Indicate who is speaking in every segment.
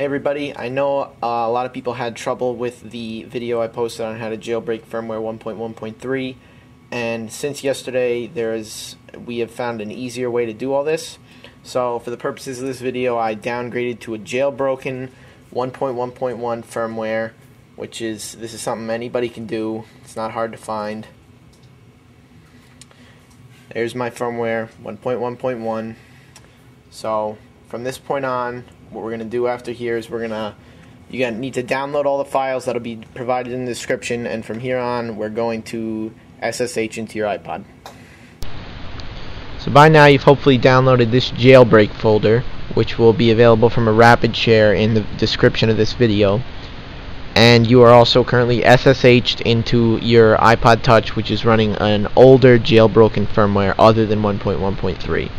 Speaker 1: Hey everybody, I know uh, a lot of people had trouble with the video I posted on how to jailbreak firmware 1.1.3 and since yesterday there is we have found an easier way to do all this. So for the purposes of this video I downgraded to a jailbroken 1.1.1 firmware which is this is something anybody can do. It's not hard to find. There's my firmware 1.1.1. So from this point on what we're going to do after here is we're going to you gonna need to download all the files that'll be provided in the description and from here on we're going to SSH into your iPod.
Speaker 2: So by now you've hopefully downloaded this jailbreak folder which will be available from a RapidShare in the description of this video and you are also currently SSH'd into your iPod Touch which is running an older jailbroken firmware other than 1.1.3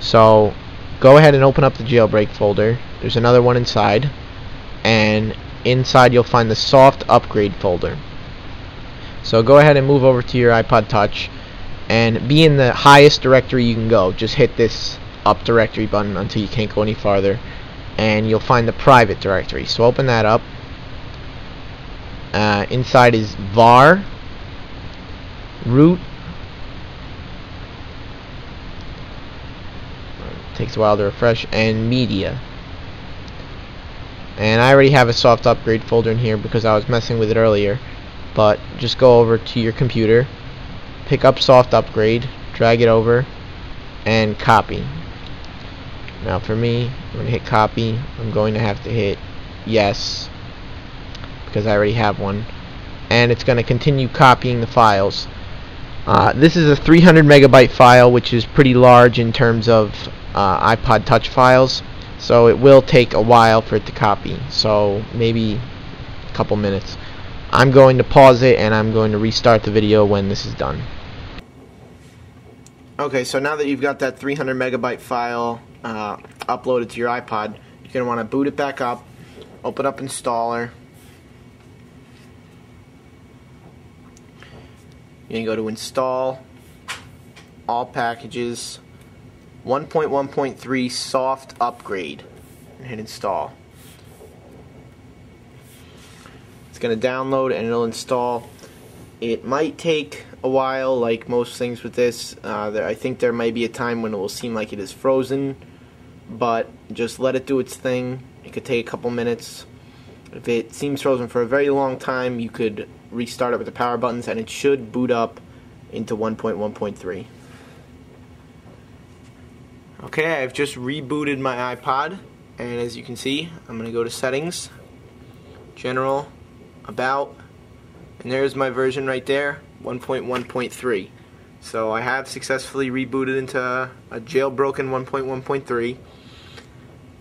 Speaker 2: so go ahead and open up the jailbreak folder. There's another one inside. And inside you'll find the soft upgrade folder. So go ahead and move over to your iPod touch and be in the highest directory you can go. Just hit this up directory button until you can't go any farther and you'll find the private directory. So open that up. Uh, inside is var root takes a while to refresh and media. And I already have a soft upgrade folder in here because I was messing with it earlier but just go over to your computer pick up soft upgrade drag it over and copy. Now for me I'm going to hit copy I'm going to have to hit yes because I already have one. And it's going to continue copying the files. Uh, this is a 300 megabyte file which is pretty large in terms of uh, iPod touch files so it will take a while for it to copy. So maybe a couple minutes. I'm going to pause it and I'm going to restart the video when this is done.
Speaker 1: Okay so now that you've got that 300 megabyte file uh, uploaded to your iPod you're going to want to boot it back up open up installer. You're going to go to install all packages 1.1.3 soft upgrade and hit install. It's going to download and it'll install. It might take a while like most things with this. Uh, there, I think there may be a time when it will seem like it is frozen but just let it do its thing. It could take a couple minutes. If it seems frozen for a very long time you could restart it with the power buttons and it should boot up into 1.1.3. Okay, I've just rebooted my iPod and as you can see I'm going to go to settings, general, about, and there's my version right there 1.1.3. So I have successfully rebooted into a jailbroken 1.1.3.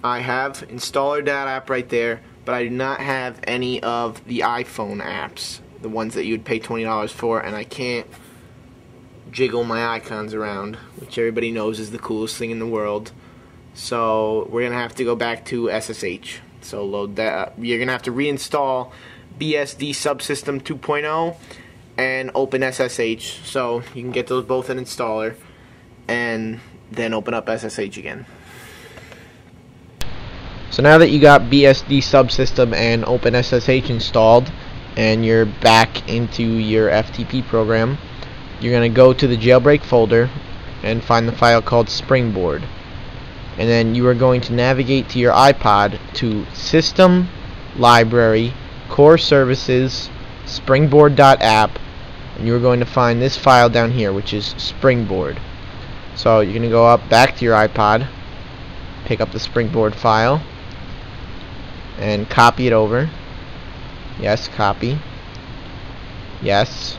Speaker 1: I have installer that app right there, but I do not have any of the iPhone apps the ones that you'd pay $20 for, and I can't jiggle my icons around, which everybody knows is the coolest thing in the world. So we're going to have to go back to SSH. So load that. You're going to have to reinstall BSD Subsystem 2.0 and open SSH. So you can get those both in installer and then open up SSH again.
Speaker 2: So now that you got BSD Subsystem and OpenSSH installed, and you're back into your FTP program you're going to go to the jailbreak folder and find the file called springboard and then you are going to navigate to your iPod to system library core services springboard.app and you're going to find this file down here which is springboard so you're going to go up back to your iPod pick up the springboard file and copy it over Yes, copy. Yes.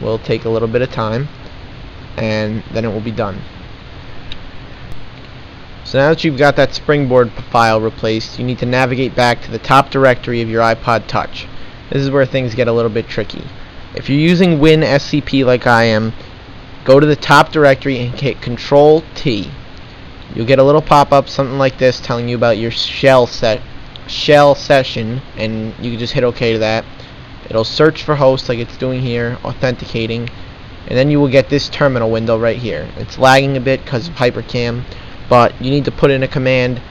Speaker 2: Will take a little bit of time and then it will be done. So now that you've got that springboard file replaced, you need to navigate back to the top directory of your iPod Touch. This is where things get a little bit tricky. If you're using WinSCP like I am, go to the top directory and hit Control T. You'll get a little pop-up, something like this, telling you about your shell set shell session and you can just hit OK to that it'll search for hosts like it's doing here authenticating. And then you will get this terminal window right here. It's lagging a bit because of HyperCam but you need to put in a command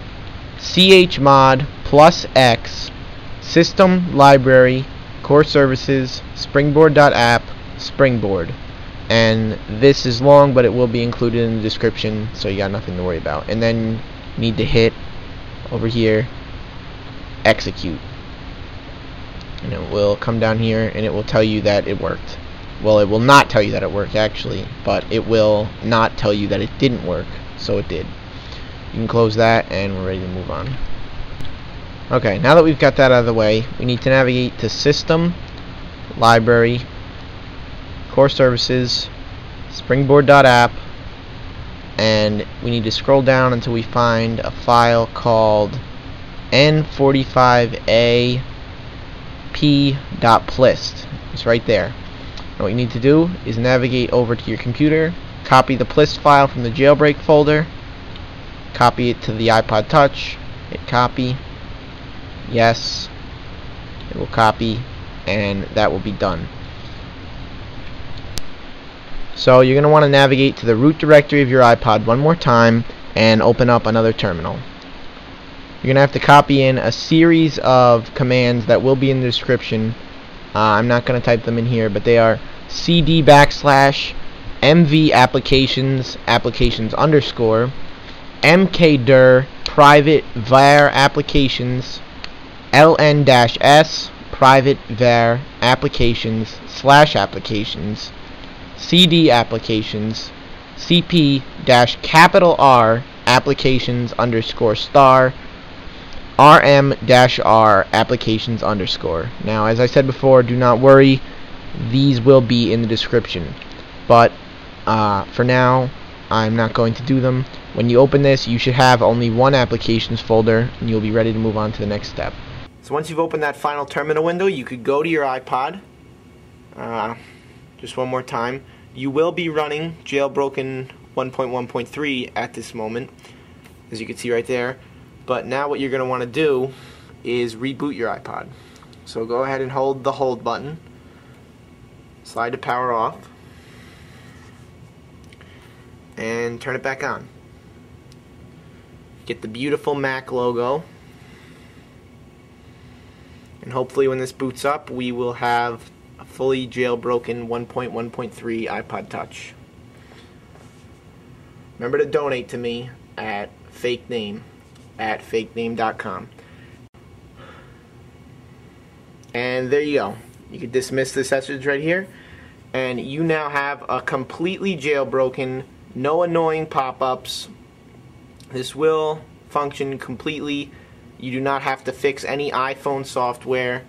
Speaker 2: chmod plus x system library core services springboard.app springboard. And this is long but it will be included in the description so you got nothing to worry about. And then you need to hit over here execute and it will come down here and it will tell you that it worked. Well it will not tell you that it worked actually but it will not tell you that it didn't work so it did. You can close that and we're ready to move on. Okay now that we've got that out of the way we need to navigate to system library core services springboard.app and we need to scroll down until we find a file called n45a p.plist it's right there. What you need to do is navigate over to your computer copy the plist file from the jailbreak folder copy it to the iPod touch hit copy yes it will copy and that will be done. So you're going to want to navigate to the root directory of your iPod one more time and open up another terminal. You're going to have to copy in a series of commands that will be in the description. Uh, I'm not going to type them in here, but they are cd backslash mv applications applications underscore mkdir private var applications ln-s private var applications slash applications CD applications, CP dash capital R applications underscore star, RM dash R applications underscore. Now, as I said before, do not worry, these will be in the description. But uh, for now, I'm not going to do them. When you open this, you should have only one applications folder, and you'll be ready to move on to the next step.
Speaker 1: So once you've opened that final terminal window, you could go to your iPod. Uh, just one more time. You will be running jailbroken 1.1.3 at this moment, as you can see right there. But now what you're going to want to do is reboot your iPod. So go ahead and hold the hold button. Slide the power off. And turn it back on. Get the beautiful Mac logo. And hopefully when this boots up, we will have a fully jailbroken 1.1.3 iPod Touch. Remember to donate to me at fake name at fakename.com. And there you go. You can dismiss this message right here. And you now have a completely jailbroken, no annoying pop-ups. This will function completely. You do not have to fix any iPhone software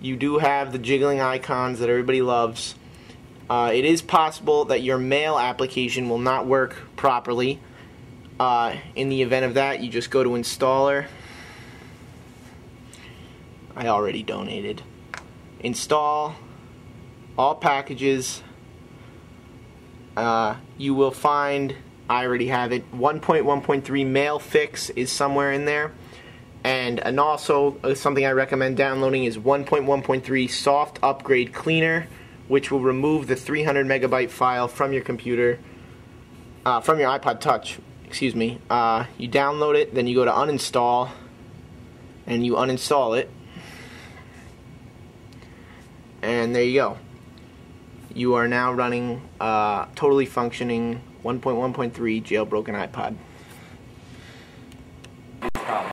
Speaker 1: you do have the jiggling icons that everybody loves. Uh, it is possible that your mail application will not work properly. Uh, in the event of that, you just go to installer. I already donated. Install all packages. Uh, you will find, I already have it, 1.1.3 mail fix is somewhere in there. And, and also, uh, something I recommend downloading is 1.1.3 Soft Upgrade Cleaner, which will remove the 300 megabyte file from your computer, uh, from your iPod Touch, excuse me. Uh, you download it, then you go to uninstall, and you uninstall it. And there you go. You are now running uh, totally functioning 1.1.3 jailbroken iPod.